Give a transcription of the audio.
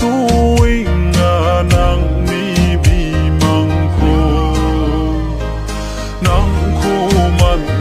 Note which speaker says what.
Speaker 1: suối ngà nắng mi bi măng khô. Nắng khô mặn